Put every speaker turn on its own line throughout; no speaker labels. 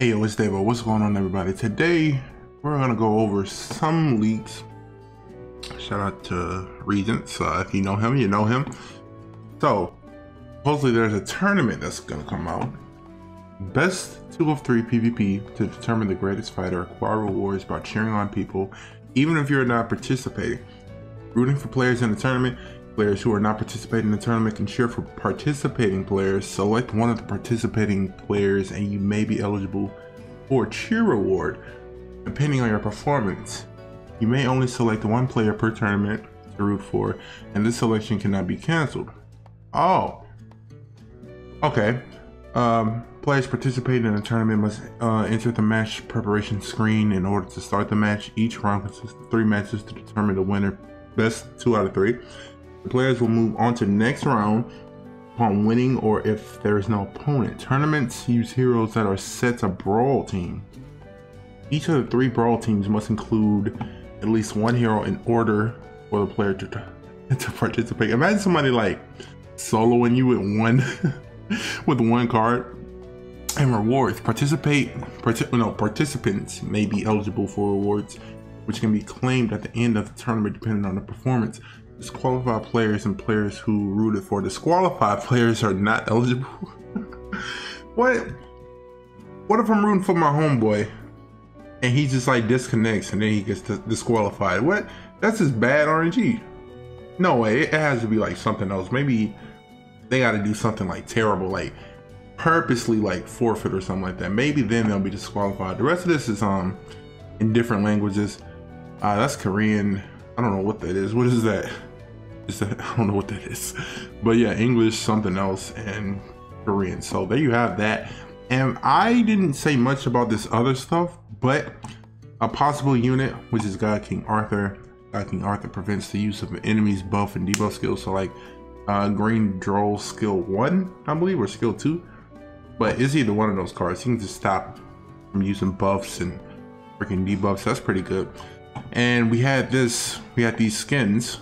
Hey, yo, it's Davo. What's going on, everybody? Today, we're to go over some leaks. Shout out to Regents. Uh, if you know him, you know him. So, supposedly there's a tournament that's to come out. Best 2 of 3 PvP to determine the greatest fighter. Acquire rewards by cheering on people, even if you're not participating. Rooting for players in the tournament Players who are not participating in the tournament can cheer for participating players. Select one of the participating players and you may be eligible for cheer reward depending on your performance. You may only select one player per tournament to root for, and this selection cannot be canceled. Oh. Okay. Um, players participating in the tournament must uh, enter the match preparation screen in order to start the match. Each round consists of three matches to determine the winner. Best two out of three. Players will move on to the next round upon winning or if there is no opponent. Tournaments use heroes that are set to brawl team. Each of the three brawl teams must include at least one hero in order for the player to, to participate. Imagine somebody like soloing you with one with one card and rewards. Participate partic no participants may be eligible for rewards which can be claimed at the end of the tournament depending on the performance. Disqualified players and players who rooted for disqualified players are not eligible. what? What if I'm rooting for my homeboy and he just like disconnects and then he gets disqualified? What? That's just bad RNG. No way. It has to be like something else. Maybe they got to do something like terrible, like purposely like forfeit or something like that. Maybe then they'll be disqualified. The rest of this is um in different languages. Uh, that's Korean. I don't know what that is. What is that? Is that I don't know what that is, but yeah, English, something else, and Korean. So there you have that. And I didn't say much about this other stuff, but a possible unit, which is God King Arthur. God King Arthur prevents the use of an enemy's buff and debuff skills. So like uh, Green Droll skill one, I believe, or skill two. But it's either one of those cards. You can just stop from using buffs and freaking debuffs. That's pretty good. And we had this, we had these skins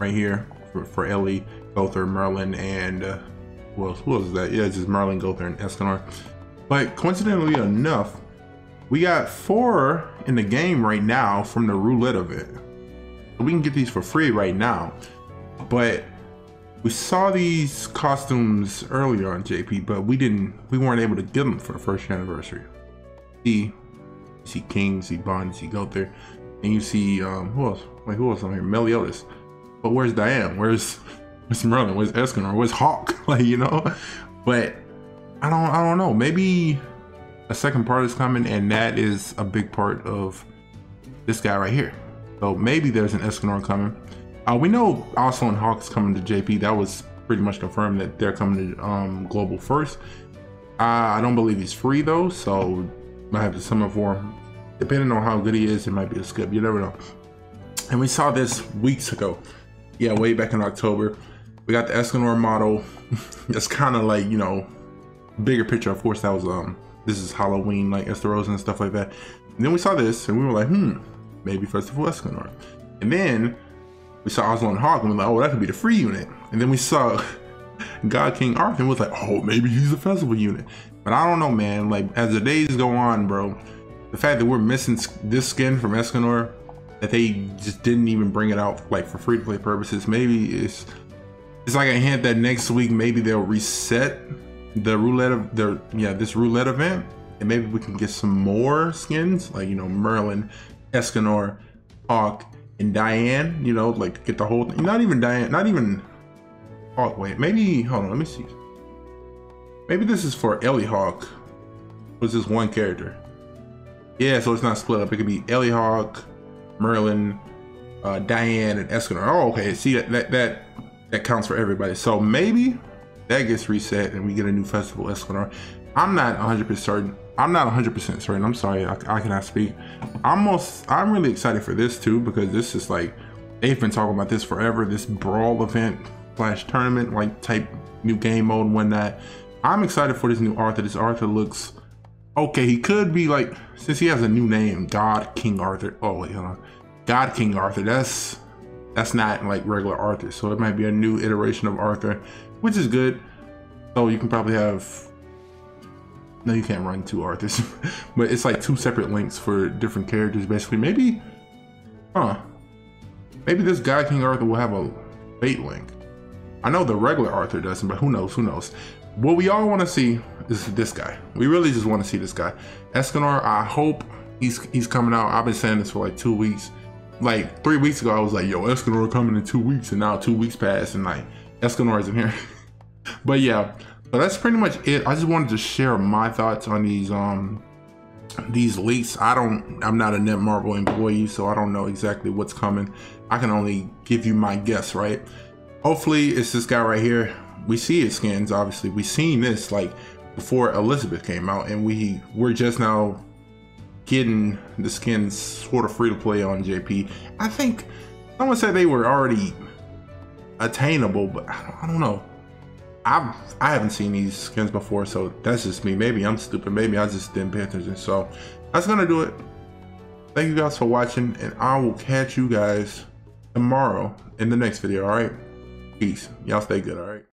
right here for, for Ellie, Gowther, Merlin, and uh, who else? Who else is that? Yeah, it's just Merlin, Gowther, and Escanor. But coincidentally enough, we got four in the game right now from the roulette event. So we can get these for free right now. But we saw these costumes earlier on JP, but we didn't, we weren't able to get them for the first anniversary. See, see King, see Bond, see Gowther, and you see um, who else? Wait, who else on here? Meliodas. But where's Diane? Where's Where's Merlin? Where's Escanor? Where's Hawk? like you know, but I don't I don't know. Maybe a second part is coming, and that is a big part of this guy right here. So maybe there's an Escanor coming. Uh, we know also and Hawk's coming to JP. That was pretty much confirmed that they're coming to um, Global first. Uh, I don't believe he's free though, so I have to summon for him. Depending on how good he is, it might be a skip. You never know. And we saw this weeks ago yeah, way back in October. We got the Escanor model. That's kind of like, you know, bigger picture. Of course, that was, um, this is Halloween, like Estarossa and stuff like that. And then we saw this and we were like, hmm, maybe Festival Escanor. And then we saw Oslo and Hawk and we are like, oh, that could be the free unit. And then we saw God King Arthur and was like, oh, maybe he's a festival unit. But I don't know, man. Like, as the days go on, bro, the fact that we're missing this skin from Escanor that they just didn't even bring it out like for free to play purposes. Maybe it's it's like a hint that next week maybe they'll reset the roulette of the yeah this roulette event and maybe we can get some more skins like you know Merlin, Escanor, Hawk, and Diane. You know like get the whole thing. Not even Diane. Not even Hawk. Wait, maybe hold on. Let me see. Maybe this is for Ellie Hawk. Was this one character? Yeah, so it's not split up. It could be Ellie Hawk, Merlin, uh, Diane, and Escanor. Oh, okay. See that that that that counts for everybody. So maybe that gets reset and we get a new festival Escanor. I'm not 100% certain. I'm not 100% certain. I'm sorry, I, I cannot speak. I'm I'm really excited for this too because this is like they've been talking about this forever. This brawl event slash tournament like type new game mode and whatnot. I'm excited for this new Arthur. This Arthur looks okay. He could be like since he has a new name, God King Arthur. Oh wait, hold on. God King Arthur. That's that's not like regular Arthur. So it might be a new iteration of Arthur, which is good. So you can probably have No, you can't run two Arthurs, but it's like two separate links for different characters. Basically, maybe, huh? Maybe this guy King Arthur will have a bait link. I know the regular Arthur doesn't, but who knows? Who knows? What we all want to see is this guy. We really just want to see this guy. Escanor, I hope he's he's coming out. I've been saying this for like two weeks. Like three weeks ago, I was like, yo, Escanor coming in two weeks, and now two weeks passed, and like Escanor isn't here. but yeah, but that's pretty much it. I just wanted to share my thoughts on these um these leaks. I don't I'm not a Netmarble employee, so I don't know exactly what's coming. I can only give you my guess, right? Hopefully it's this guy right here. We see his skins, obviously. We've seen this like before Elizabeth came out, and we we're just now getting the skins sort of free to play on JP. I think someone said they were already attainable, but I don't, I don't know. I've I haven't seen these skins before, so that's just me. Maybe I'm stupid. Maybe I just didn't pay attention. So that's gonna do it. Thank you guys for watching, and I will catch you guys tomorrow in the next video. All right. Peace. Y'all stay good. All right.